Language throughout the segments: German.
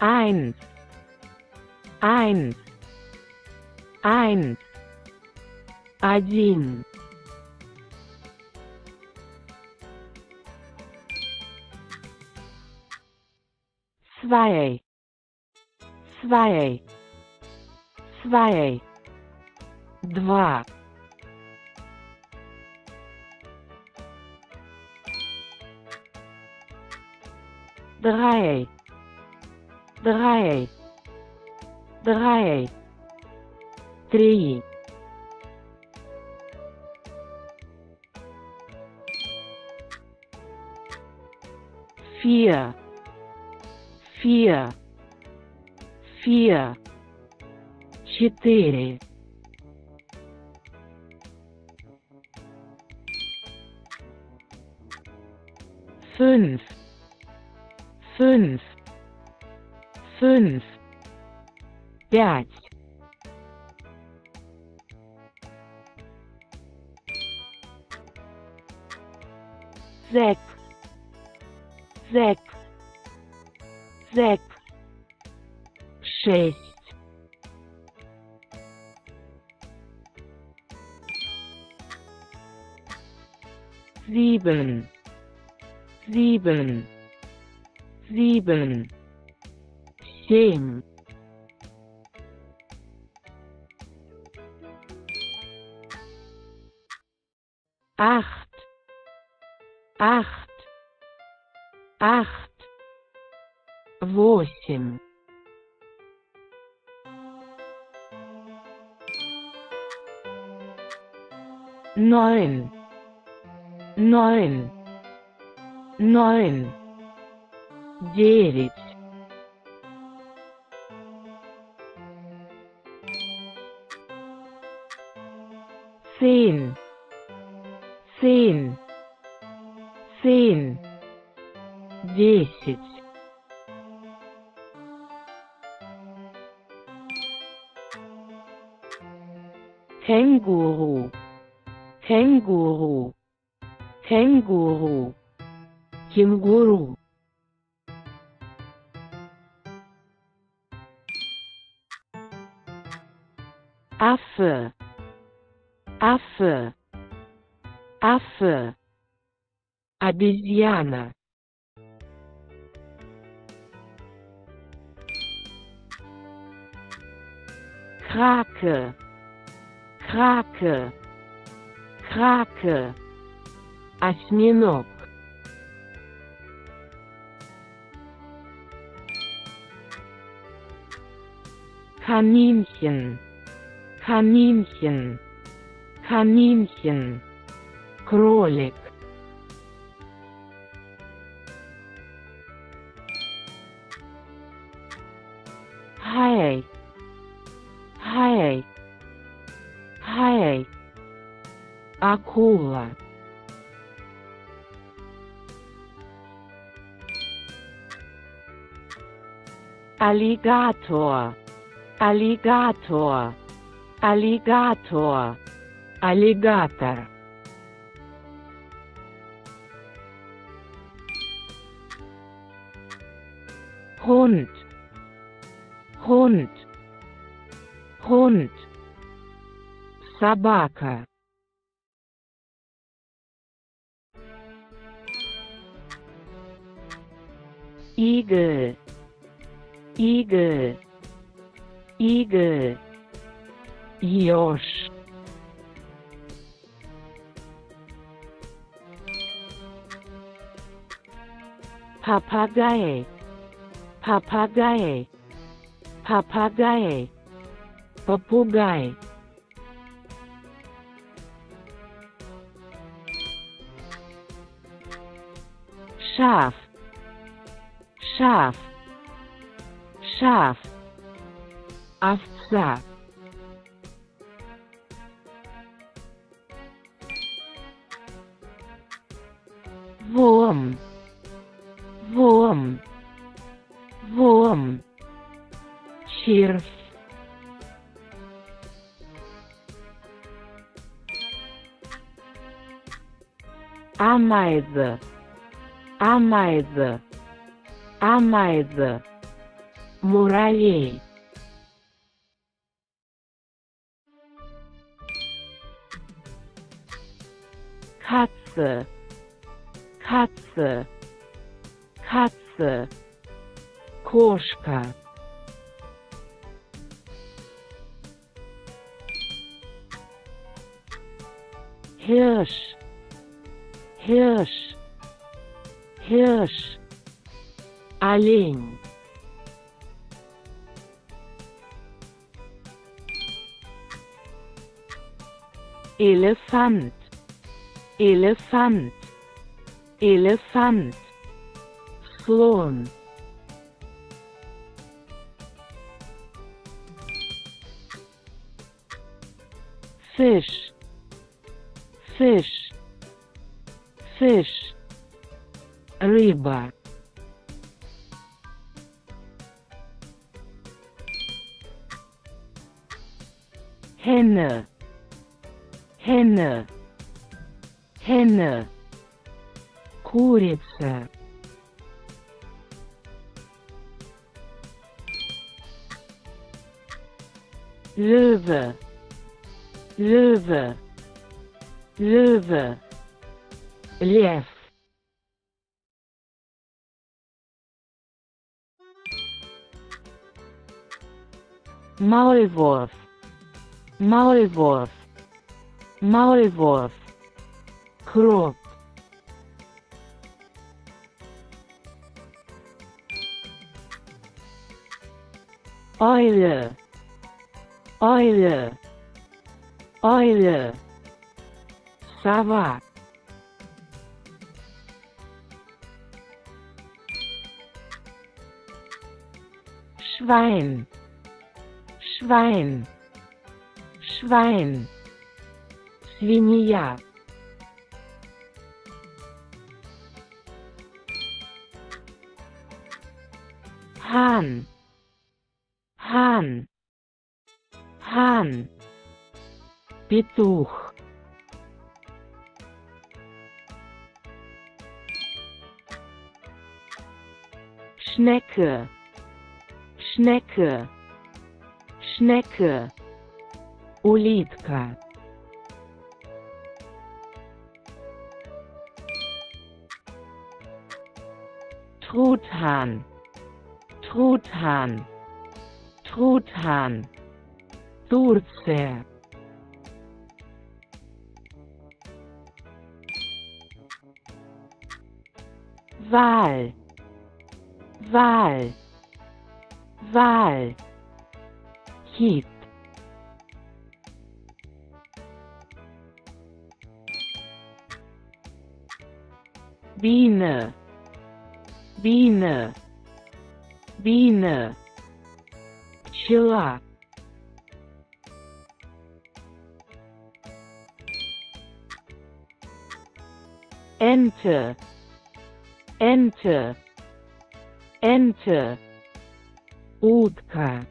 eins, eins, eins, один, zwei, zwei, zwei, два, drei, drei, drei, три, vier, vier, vier, четыре, fünf, fünf, fünf, пять, sechs, sechs, sechs, шесть, sieben, sieben, sieben, семь, acht, acht, acht, восемь, neun, neun, neun, девять, zehn, zehn, zehn, десять, Känguru, Känguru, Känguru, Känguru. Affe, Affe, Affe, Обезьяна. Krake, Krake, Krake, Осьминог. Kaninchen, Kaninchen, Kaninchen, Кролик. Hai, Hai, Hai, Акула. Alligator, Alligator, Alligator, Alligator. Hund, Hund, Hund, Собака. Igel, Igel, Igel, Josch. papagaye papagaye papagaye papagaye Schaf Schaf Schaf Afza mais, a mais, a mais, moralhei. Katze, Katze, Katze, Koschka. Hirsch, Hirsch, Hirsch, Allein. Elefant, Elefant, Elefant, Sloan. Fisch, Fisch, Fisch Рыба Henne Henne Henne Курица Löwe Löwe Löwe Лев Maulwurf Maulwurf Maulwurf Крот Eule Eule Eule Сова Schwein Schwein Schwein Свинья Hahn Hahn Hahn Петух Schnecke Schnecke, Schnecke, Oliebka. Truthahn, Truthahn, Truthahn, Durchfährt. Wahl, Wahl. Wal Kit Biene Biene Biene Пчела Ente Ente Ente Утка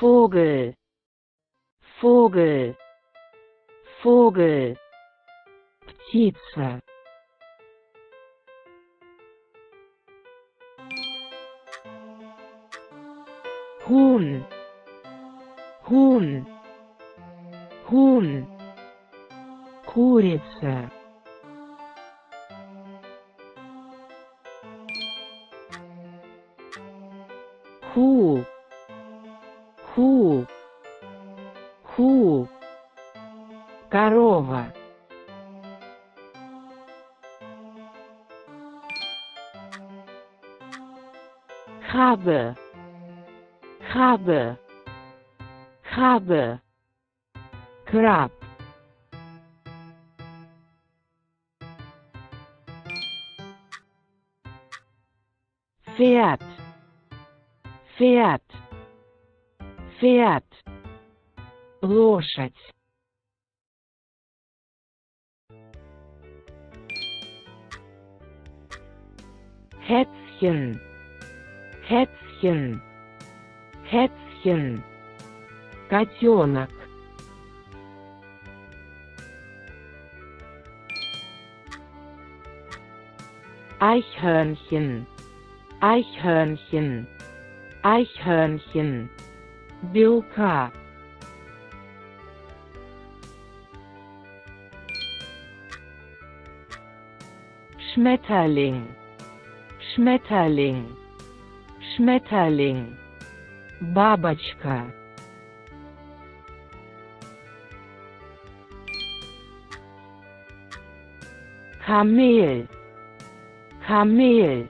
Vogel Vogel Vogel Птица Huhn Huhn Huhn Курица Ху Ху Ху Корова Хабе Хабе Хабе Краб Pferd Pferd Pferd лошадь Hätzchen Hätzchen Hätzchen Котенок Eichhörnchen, Eichhörnchen, Eichhörnchen, Bilka. Schmetterling, Schmetterling, Schmetterling, Бабочка. Kamel, Kamel,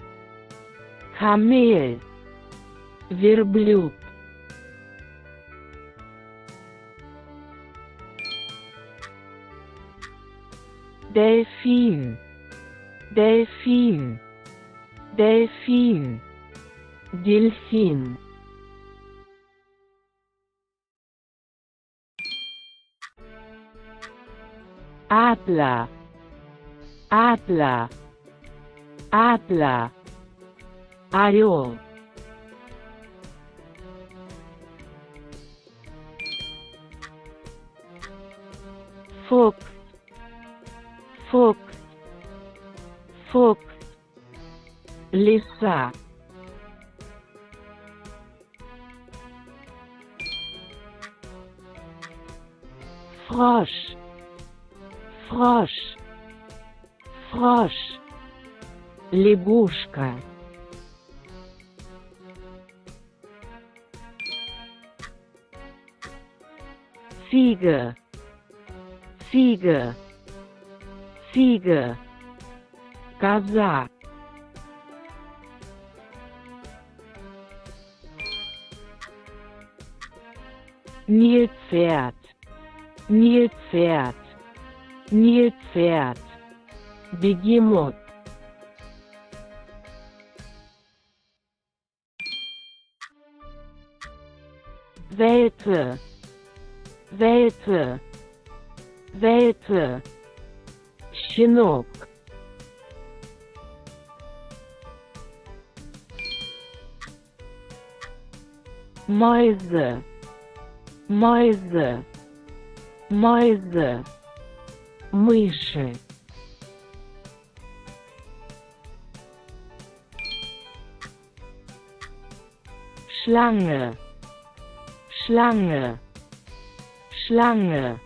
Kamel, Верблюд. Delfin, Delfin, Delfin, Delfin. Adler, Adler, Adler, Орел. Fuchs, Fuchs, Fuchs, Лиса. Frosch, Frosch, Frosch, Лягушка. Ziege, Ziege, Ziege, Kazak. Nilpferd, Nilpferd, Nilpferd, Begemot. Welpe, Welpe, Welpe, Щенок. Mäuse, Mäuse, Mäuse, мыши. Schlange, Schlange, Schlange,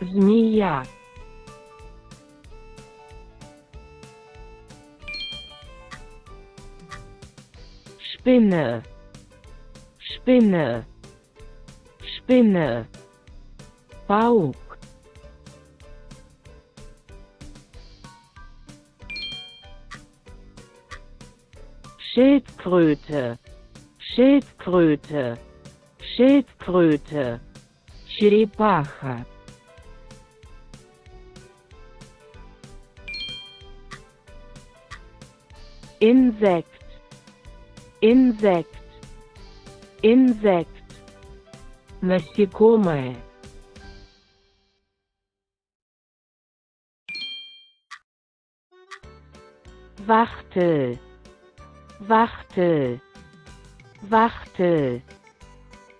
Змея. Spinne, Spinne, Spinne, Bauch. Schildkröte, Schildkröte, Schildkröte, Черепаха. Insekt, Insekt, Insekt, насекомое. Wachtel, Wachtel, Wachtel,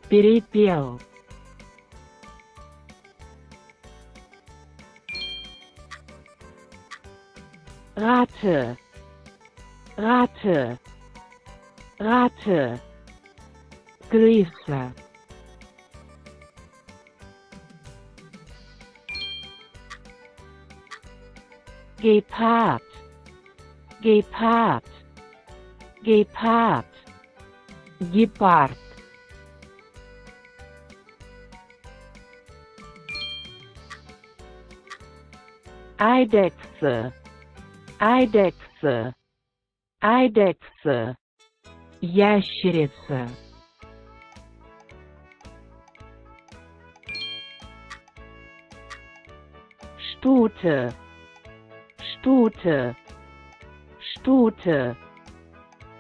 перепел. Rate, Rate, Rate, Grießer. Gepard, Gepard, Gepard, Gepard. Eidechse, Eidechse, Eidechse, ящерица. Stute, Stute, Stute,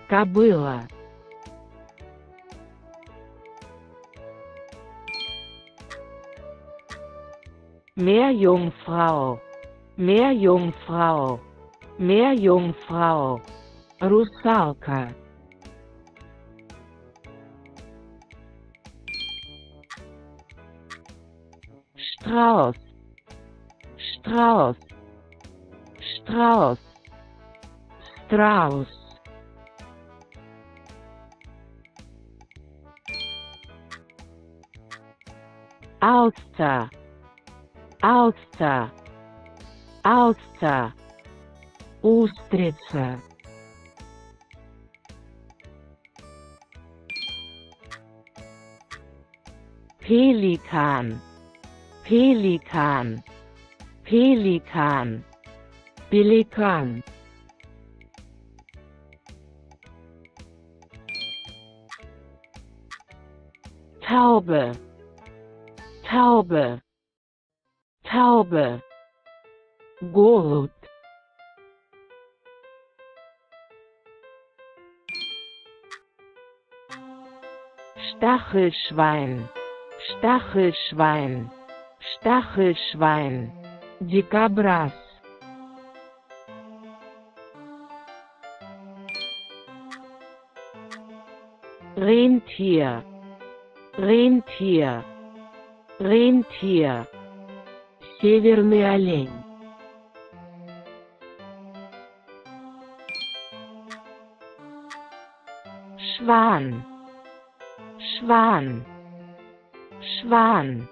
кобыла. Meerjungfrau, Meerjungfrau, Meerjungfrau, Русалка. Strauß, Strauß, Strauß, Strauß Auster Auster Auster Устрица Pelikan, Pelikan, Pelikan, Pelikan. Taube, Taube, Taube, Gold. Stachelschwein. Stachelschwein Stachelschwein Dicabras Rentier Rentier Rentier Северный олень Schwan Schwan Schwan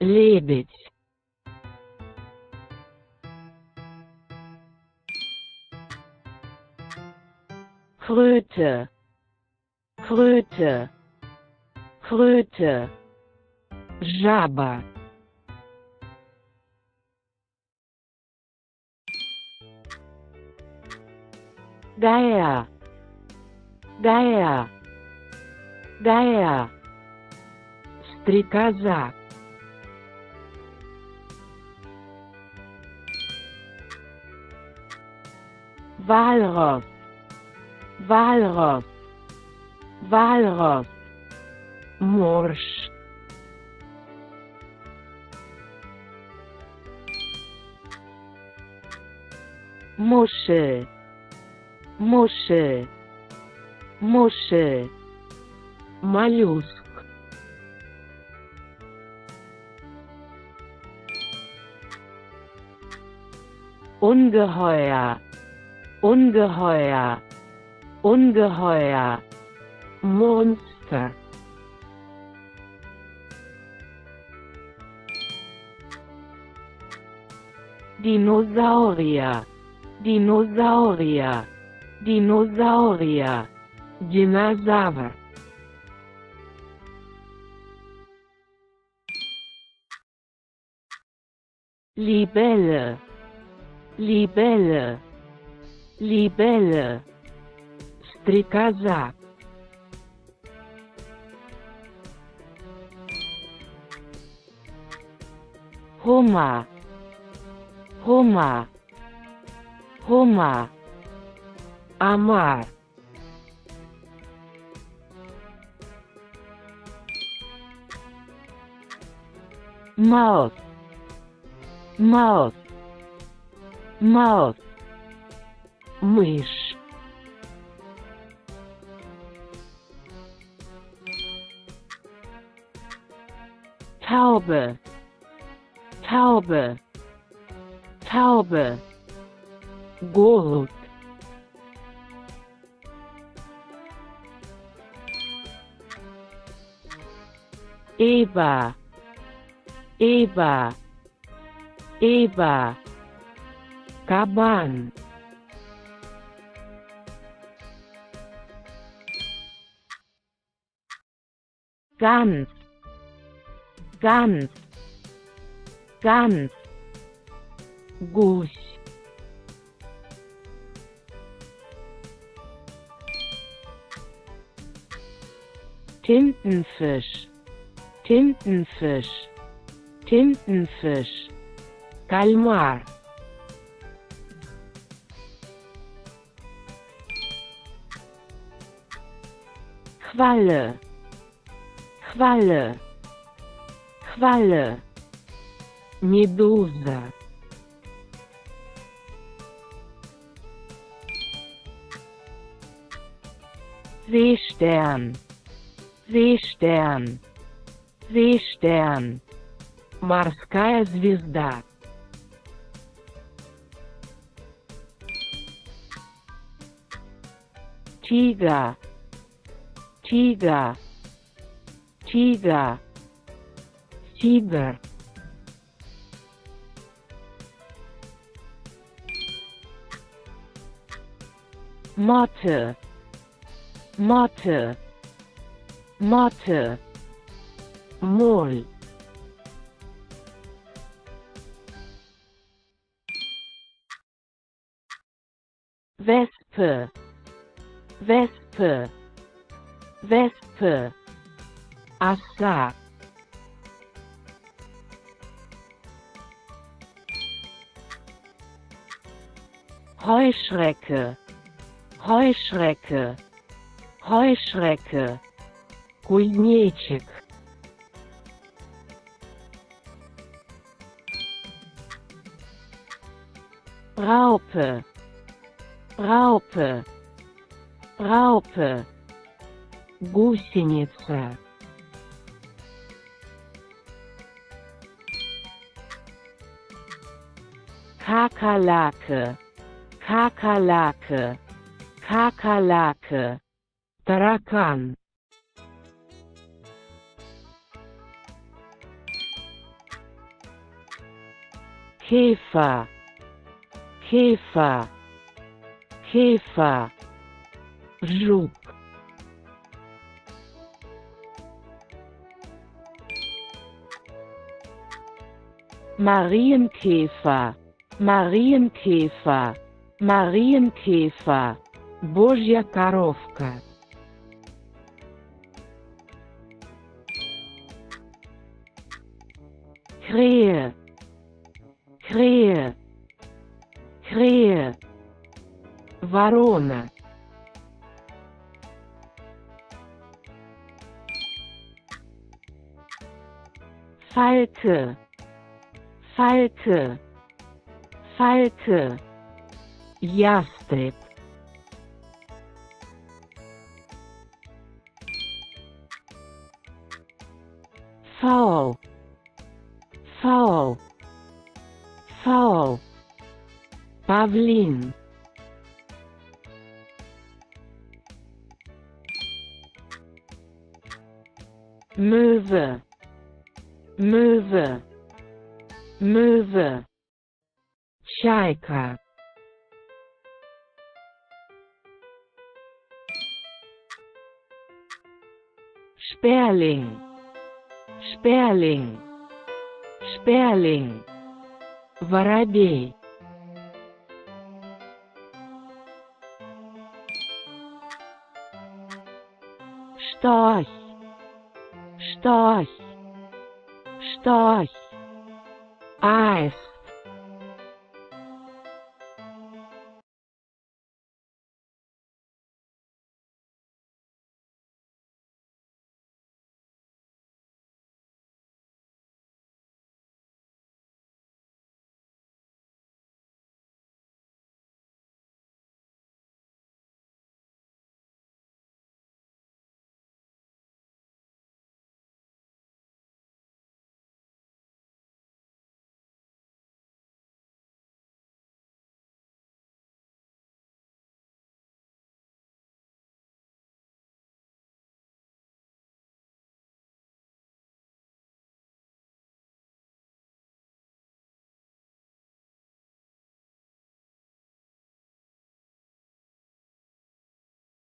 Лебедь Kröte Kröte Kröte Жаба Geier Geier Geier Стрекоза Walross Walross Walross Morsch Muschel Muschel Muschel Моллюск Ungeheuer. Ungeheuer. Ungeheuer. Monster. Dinosaurier. Dinosaurier. Dinosaurier. Dinosaur. Libelle libela, libela, stricasa. Roma, Roma, Roma, amar. Mouth, mouth. Мауз. Мышь. Taube. Taube. Taube. Голубь. Эба. Эба. Эба. Kaban. Ganz. Ganz. Ganz. Gusch. Tintenfisch, Tintenfisch, Tintenfisch, Kalmar. Qualle Qualle Qualle Medusa Seestern Seestern Seestern Морская звезда Tiger, Tiger, Tiger, Tiger. Motte, Motte, Motte, Mol. Wespe, Wespe, Wespe. Assa. Heuschrecke. Heuschrecke. Heuschrecke. Kujniczyk. Raupe. Raupe. Raupe. гусеница. Какалака какалака какалака. Таракан. Хейфа, Хейфа, Хейфа, Жук. Marienkäfer, Marienkäfer, Marienkäfer, Божья коровка. Krähe, Krähe, Krähe, Ворона. Falke, Falke, Falke, Jastreb. V, V, V, Pavlin. Möwe, Möwe, муза, чайка. Sperling, Sperling, Sperling, воробей. Штось, штось, штось. eyes